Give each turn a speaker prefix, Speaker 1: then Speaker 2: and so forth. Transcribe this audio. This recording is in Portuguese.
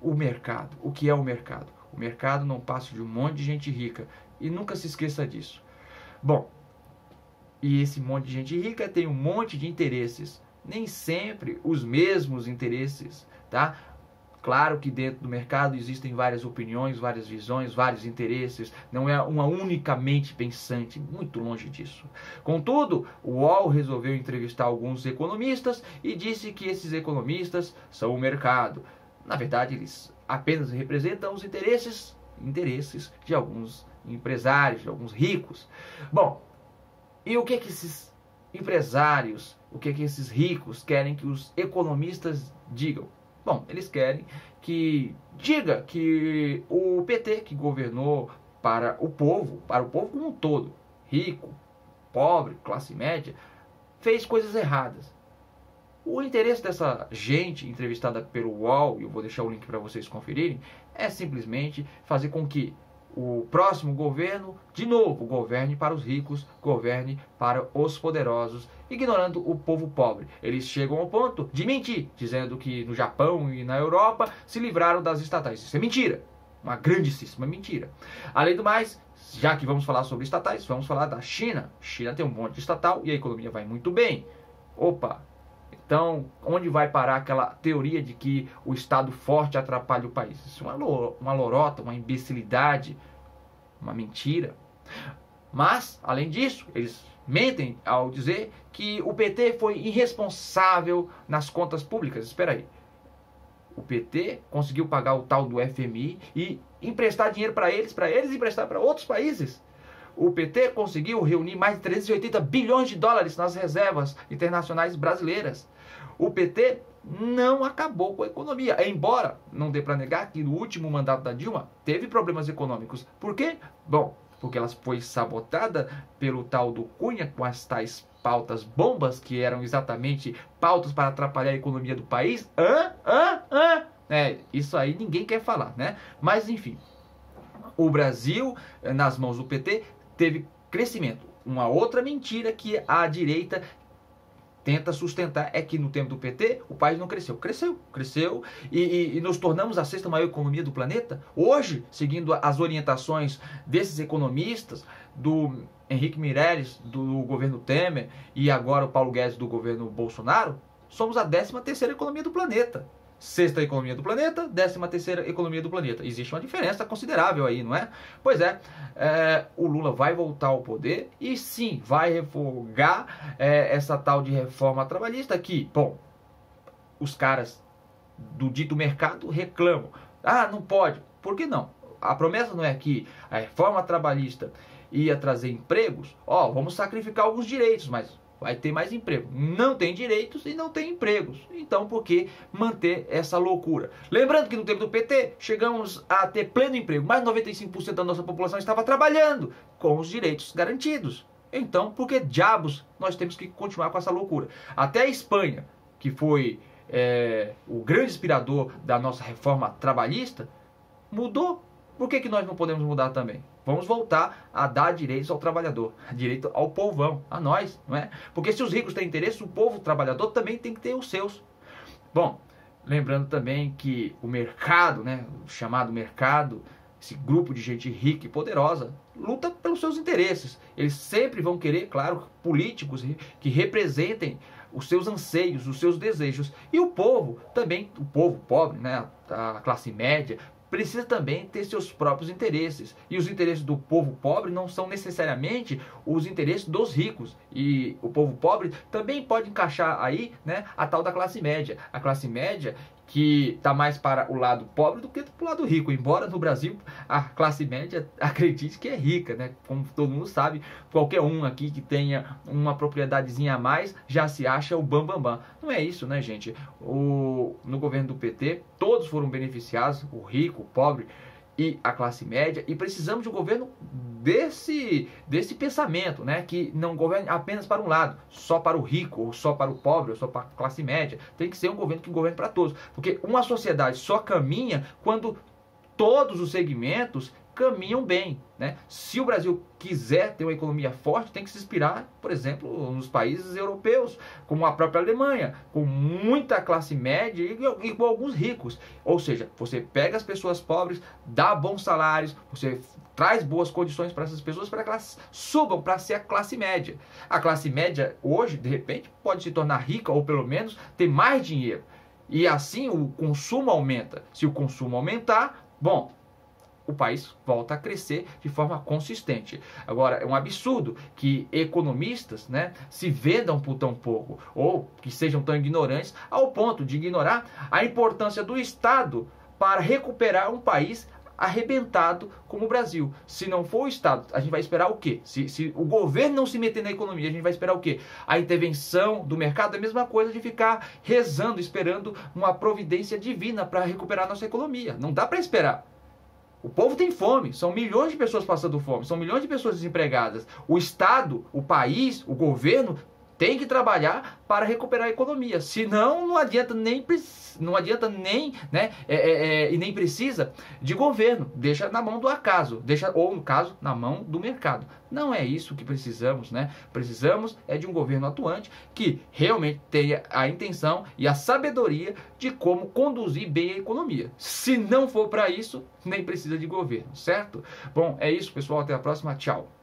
Speaker 1: o mercado. O que é o mercado? O mercado não passa de um monte de gente rica. E nunca se esqueça disso. Bom, e esse monte de gente rica tem um monte de interesses. Nem sempre os mesmos interesses, tá? Claro que dentro do mercado existem várias opiniões, várias visões, vários interesses, não é uma unicamente pensante, muito longe disso. Contudo, o UOL resolveu entrevistar alguns economistas e disse que esses economistas são o mercado. Na verdade, eles apenas representam os interesses, interesses de alguns empresários, de alguns ricos. Bom, e o que que esses empresários, o que que esses ricos querem que os economistas digam? Bom, eles querem que diga que o PT que governou para o povo, para o povo como um todo, rico, pobre, classe média, fez coisas erradas. O interesse dessa gente entrevistada pelo UOL, e eu vou deixar o link para vocês conferirem, é simplesmente fazer com que o próximo governo, de novo, governe para os ricos, governe para os poderosos, ignorando o povo pobre. Eles chegam ao ponto de mentir, dizendo que no Japão e na Europa se livraram das estatais. Isso é mentira. Uma grandíssima mentira. Além do mais, já que vamos falar sobre estatais, vamos falar da China. China tem um monte de estatal e a economia vai muito bem. Opa, então, onde vai parar aquela teoria de que o Estado forte atrapalha o país? Isso é uma lorota, uma imbecilidade, uma mentira. Mas, além disso, eles mentem ao dizer que o PT foi irresponsável nas contas públicas. Espera aí. O PT conseguiu pagar o tal do FMI e emprestar dinheiro para eles, para eles emprestar para outros países o PT conseguiu reunir mais de 380 bilhões de dólares nas reservas internacionais brasileiras. O PT não acabou com a economia, embora não dê para negar que no último mandato da Dilma teve problemas econômicos. Por quê? Bom, porque ela foi sabotada pelo tal do Cunha com as tais pautas bombas que eram exatamente pautas para atrapalhar a economia do país. Hã? Hã? Hã? É, isso aí ninguém quer falar, né? Mas enfim, o Brasil, nas mãos do PT, teve crescimento. Uma outra mentira que a direita tenta sustentar é que no tempo do PT o país não cresceu. Cresceu, cresceu e, e, e, nos tornamos a sexta maior economia do planeta. Hoje, seguindo as orientações desses economistas, do Henrique Meirelles, do governo Temer e agora o Paulo Guedes do governo Bolsonaro, somos a décima terceira economia do planeta sexta economia do planeta, décima terceira economia do planeta. Existe uma diferença considerável aí, não é? Pois é, é o Lula vai voltar ao poder e sim, vai refogar é, essa tal de reforma trabalhista que, bom, os caras do dito mercado reclamam. Ah, não pode. Por que não? A promessa não é que a reforma trabalhista ia trazer empregos, ó, vamos sacrificar alguns direitos, mas vai ter mais emprego. Não tem direitos e não tem empregos. Então, por que manter essa loucura? Lembrando que no tempo do PT chegamos a ter pleno emprego, mais de 95% da nossa população estava trabalhando com os direitos garantidos. Então, por que diabos nós temos que continuar com essa loucura? Até a Espanha, que foi é, o grande inspirador da nossa reforma trabalhista, mudou. Por que, que nós não podemos mudar também? Vamos voltar a dar direitos ao trabalhador, direito ao povão, a nós, não é? Porque se os ricos têm interesse, o povo trabalhador também tem que ter os seus. Bom, lembrando também que o mercado, né, o chamado mercado, esse grupo de gente rica e poderosa, luta pelos seus interesses. Eles sempre vão querer, claro, políticos que representem os seus anseios, os seus desejos. E o povo também, o povo pobre, né, a classe média, precisa também ter seus próprios interesses. E os interesses do povo pobre não são necessariamente os interesses dos ricos. E o povo pobre também pode encaixar aí né, a tal da classe média. A classe média que está mais para o lado pobre do que para o lado rico. Embora no Brasil a classe média acredite que é rica, né? Como todo mundo sabe, qualquer um aqui que tenha uma propriedadezinha a mais já se acha o bambambam. Bam, bam. Não é isso, né, gente? O, no governo do PT, todos foram beneficiados, o rico, pobre e a classe média, e precisamos de um governo desse, desse pensamento, né? que não governe apenas para um lado, só para o rico, ou só para o pobre, ou só para a classe média. Tem que ser um governo que governe para todos, porque uma sociedade só caminha quando todos os segmentos caminham bem. Né? Se o Brasil quiser ter uma economia forte, tem que se inspirar, por exemplo, nos países europeus, como a própria Alemanha, com muita classe média e, e com alguns ricos. Ou seja, você pega as pessoas pobres, dá bons salários, você traz boas condições para essas pessoas para que elas subam para ser a classe média. A classe média hoje, de repente, pode se tornar rica ou pelo menos ter mais dinheiro. E assim o consumo aumenta. Se o consumo aumentar, bom, o país volta a crescer de forma consistente. Agora, é um absurdo que economistas né, se vendam por tão pouco ou que sejam tão ignorantes ao ponto de ignorar a importância do Estado para recuperar um país arrebentado como o Brasil. Se não for o Estado, a gente vai esperar o quê? Se, se o governo não se meter na economia, a gente vai esperar o quê? A intervenção do mercado é a mesma coisa de ficar rezando, esperando uma providência divina para recuperar nossa economia. Não dá para esperar. O povo tem fome, são milhões de pessoas passando fome, são milhões de pessoas desempregadas. O Estado, o país, o governo tem que trabalhar para recuperar a economia. Senão não adianta nem não adianta nem, né, é, é, é, e nem precisa de governo. Deixa na mão do acaso, deixa ou no caso na mão do mercado. Não é isso que precisamos, né? Precisamos é de um governo atuante que realmente tenha a intenção e a sabedoria de como conduzir bem a economia. Se não for para isso, nem precisa de governo, certo? Bom, é isso, pessoal. Até a próxima. Tchau.